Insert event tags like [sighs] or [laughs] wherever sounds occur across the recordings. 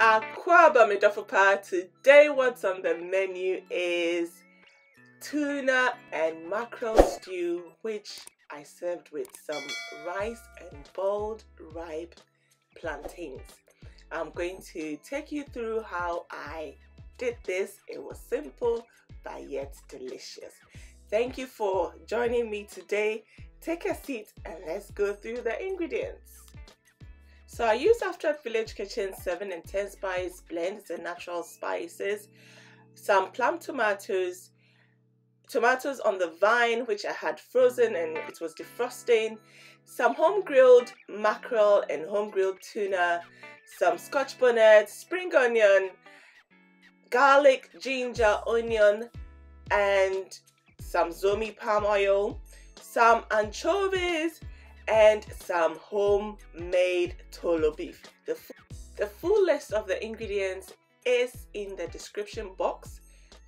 Akwaaba Medofopa. Today, what's on the menu is tuna and mackerel stew, which I served with some rice and boiled ripe plantains. I'm going to take you through how I did this. It was simple but yet delicious. Thank you for joining me today. Take a seat and let's go through the ingredients. So I use Aftrad Village Kitchen 7 and 10 spice blends and natural spices, some plum tomatoes, tomatoes on the vine which I had frozen and it was defrosting, some home grilled mackerel and home grilled tuna, some scotch bonnet, spring onion, garlic, ginger, onion, and some zomi palm oil, some anchovies, and some homemade tolo beef. The, the full list of the ingredients is in the description box.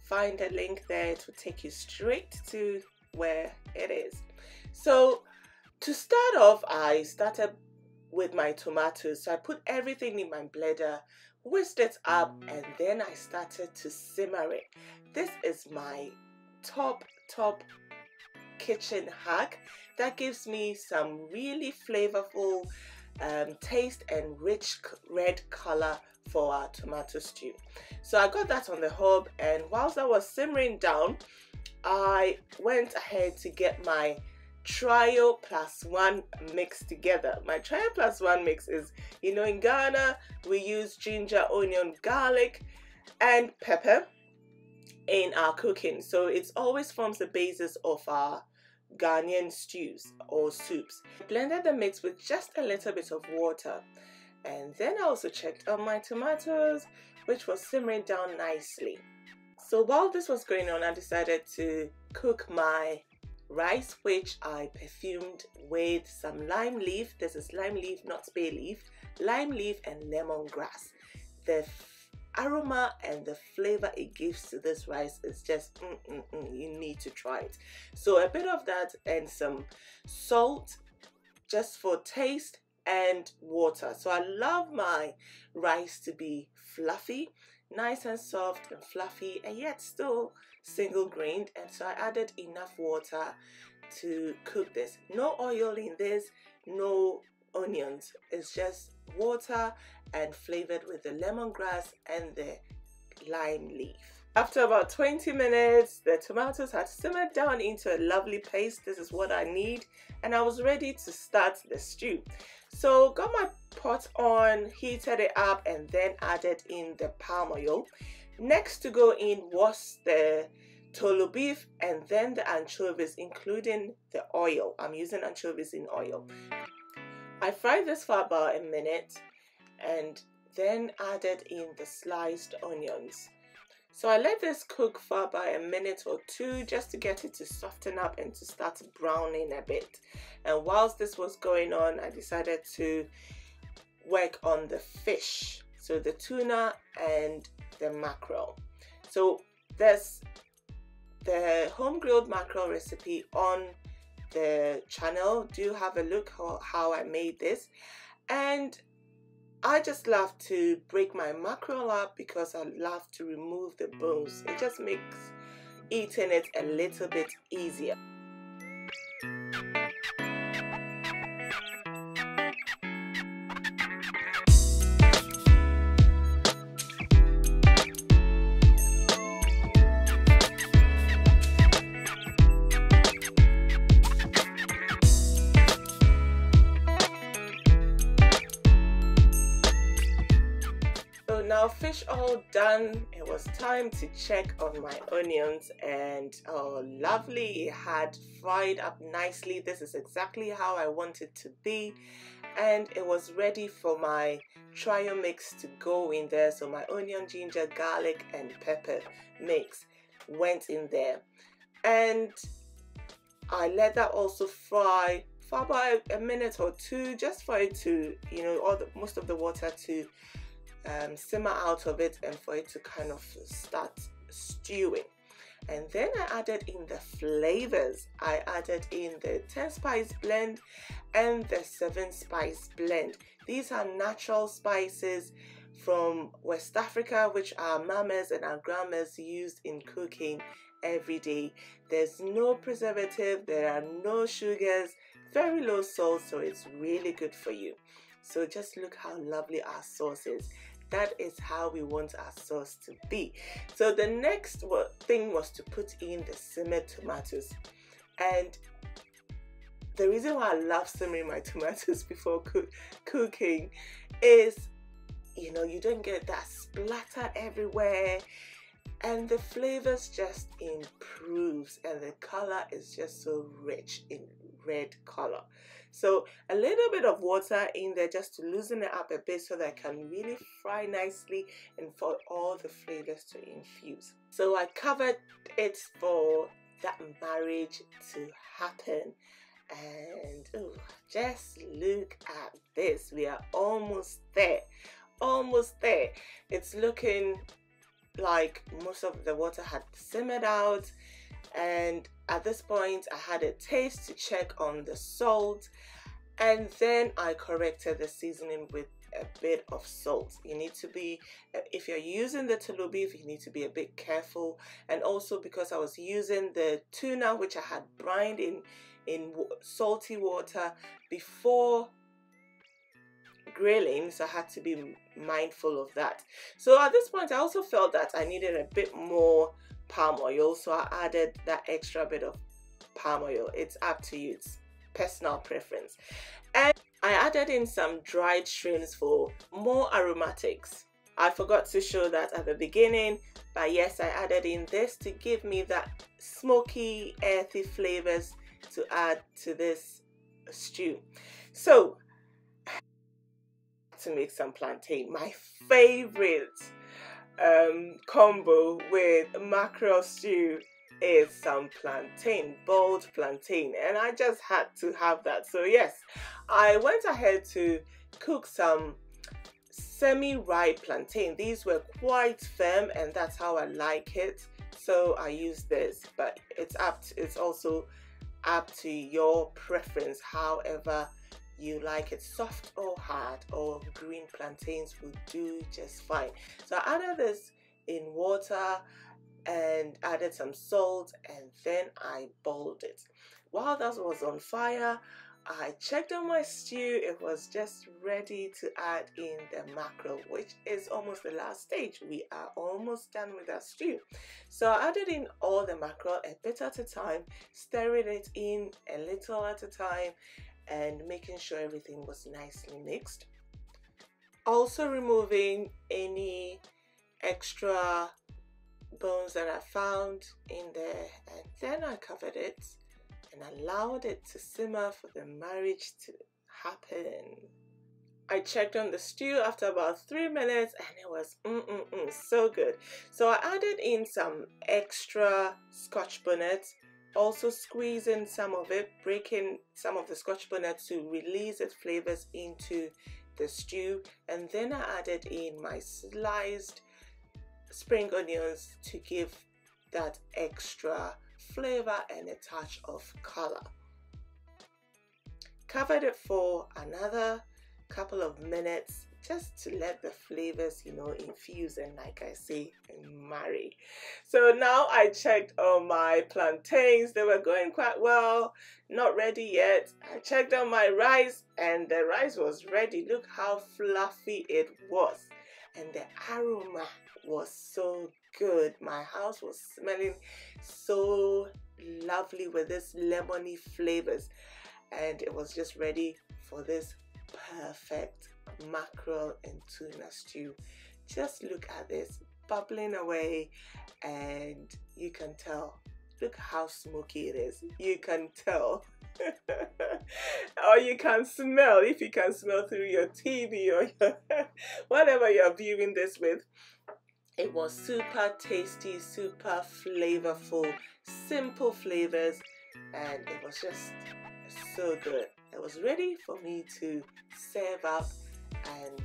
Find a link there to take you straight to where it is. So to start off, I started with my tomatoes. So I put everything in my blender, whisked it up, and then I started to simmer it. This is my top, top kitchen hack that gives me some really flavorful um, taste and rich red color for our tomato stew. So I got that on the hob and whilst I was simmering down, I went ahead to get my trio plus one mix together. My trio plus one mix is, you know, in Ghana, we use ginger, onion, garlic, and pepper in our cooking. So it always forms the basis of our Ghanaian stews or soups. Blended the mix with just a little bit of water. And then I also checked on my tomatoes, which was simmering down nicely. So while this was going on, I decided to cook my rice, which I perfumed with some lime leaf. This is lime leaf, not bay leaf. Lime leaf and lemongrass. The aroma and the flavor it gives to this rice is just mm, mm, mm, you need to try it. So a bit of that and some salt just for taste and water. So i love my rice to be fluffy nice and soft and fluffy and yet still single grained. And so i added enough water to cook this. No oil in this no onions it's just water and flavored with the lemongrass and the lime leaf. After about 20 minutes, the tomatoes had simmered down into a lovely paste. This is what I need. And I was ready to start the stew. So got my pot on, heated it up, and then added in the palm oil. Next to go in was the tolo beef and then the anchovies, including the oil. I'm using anchovies in oil. I fried this for about a minute and then added in the sliced onions. So I let this cook for about a minute or two just to get it to soften up and to start browning a bit. And whilst this was going on, I decided to work on the fish. So the tuna and the mackerel. So there's the home grilled mackerel recipe on the channel do have a look how, how I made this. And I just love to break my mackerel up because I love to remove the bones. It just makes eating it a little bit easier now fish all done. It was time to check on my onions and oh lovely. It had fried up nicely. This is exactly how I want it to be. And it was ready for my trio mix to go in there. So my onion ginger garlic and pepper mix went in there. And I let that also fry for about a minute or two just for it to you know all the most of the water to um, simmer out of it and for it to kind of start stewing and then I added in the flavors. I added in the 10 spice blend and the 7 spice blend. These are natural spices from West Africa, which our mamas and our grandmas used in cooking every day. There's no preservative, there are no sugars, very low salt, so it's really good for you. So just look how lovely our sauce is. That is how we want our sauce to be. So the next thing was to put in the simmered tomatoes. And the reason why I love simmering my [laughs] tomatoes before cook cooking is, you know, you don't get that splatter everywhere and the flavors just improves and the color is just so rich in red color. So a little bit of water in there just to loosen it up a bit so that it can really fry nicely and for all the flavors to infuse. So i covered it for that marriage to happen. And oh, just look at this. We are almost there almost there. It's looking like most of the water had simmered out and at this point I had a taste to check on the salt and then I corrected the seasoning with a bit of salt. You need to be, if you're using the tolo beef, you need to be a bit careful. And also because I was using the tuna, which I had brined in, in salty water before grilling so I had to be mindful of that so at this point I also felt that I needed a bit more palm oil so I added that extra bit of palm oil. It's up to you it's personal preference. And I added in some dried shrimps for more aromatics. I forgot to show that at the beginning but yes I added in this to give me that smoky earthy flavors to add to this stew. So [sighs] to make some plantain. My favorite um, combo with mackerel stew is some plantain, boiled plantain, and I just had to have that. So, yes, I went ahead to cook some semi-ripe plantain. These were quite firm, and that's how I like it. So, I use this, but it's up. To, it's also up to your preference. However, you like it soft or hard or green plantains will do just fine. So I added this in water and added some salt and then I boiled it. While that was on fire I checked on my stew. It was just ready to add in the mackerel which is almost the last stage. We are almost done with our stew. So I added in all the mackerel a bit at a time stirring it in a little at a time and making sure everything was nicely mixed. Also removing any extra bones that I found in there and then I covered it and allowed it to simmer for the marriage to happen. I checked on the stew after about three minutes and it was mm mm mm so good. So I added in some extra scotch bonnet also squeezing some of it, breaking some of the scotch bonnet to release its flavors into the stew. And then I added in my sliced spring onions to give that extra flavor and a touch of color. Covered it for another couple of minutes just to let the flavors, you know, infuse and like I say, marry. So now I checked on my plantains. They were going quite well, not ready yet. I checked on my rice and the rice was ready. Look how fluffy it was. And the aroma was so good. My house was smelling so lovely with this lemony flavors. And it was just ready for this perfect mackerel and tuna stew. Just look at this bubbling away and you can tell. Look how smoky it is. You can tell. [laughs] or you can smell if you can smell through your TV or your [laughs] whatever you're viewing this with. It was super tasty, super flavorful, simple flavors, and it was just so good. It was ready for me to serve up and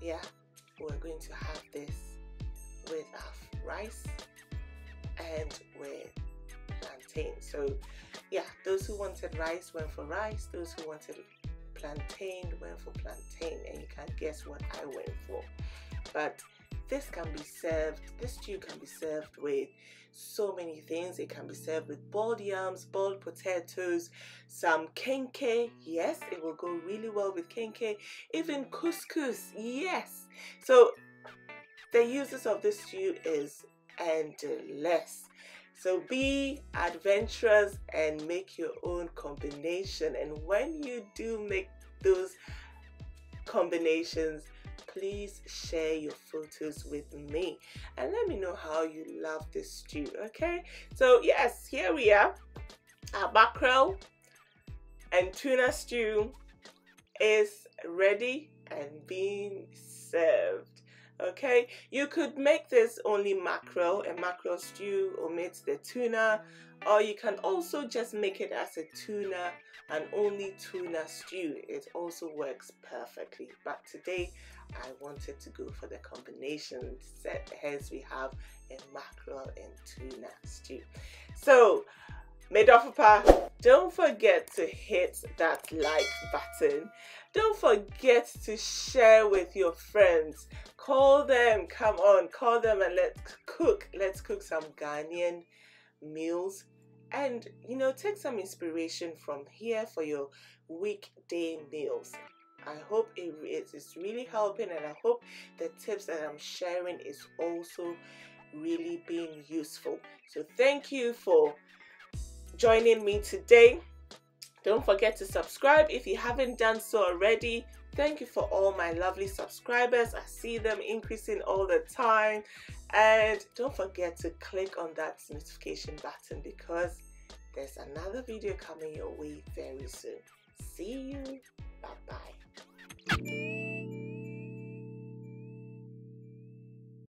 yeah we're going to have this with our rice and with plantain. So yeah those who wanted rice went for rice. Those who wanted plantain went for plantain. And you can guess what I went for. But this can be served, this stew can be served with so many things. It can be served with boiled yams, boiled potatoes, some kenkey. Yes, it will go really well with kenkey. Even couscous. Yes. So the uses of this stew is endless. So be adventurous and make your own combination. And when you do make those combinations, please share your photos with me and let me know how you love this stew okay? So yes here we are. Our mackerel and tuna stew is ready and being served okay? You could make this only mackerel and mackerel stew omit the tuna or you can also just make it as a tuna and only tuna stew. It also works perfectly. But today I wanted to go for the combination set. Hence we have a mackerel and tuna stew. So made of a Medofapa, don't forget to hit that like button. Don't forget to share with your friends. Call them, come on, call them and let's cook. Let's cook some Ghanaian meals and you know take some inspiration from here for your weekday meals i hope it is really helping and i hope the tips that i'm sharing is also really being useful so thank you for joining me today don't forget to subscribe if you haven't done so already thank you for all my lovely subscribers i see them increasing all the time and don't forget to click on that notification button because there's another video coming your way very soon. See you. Bye bye.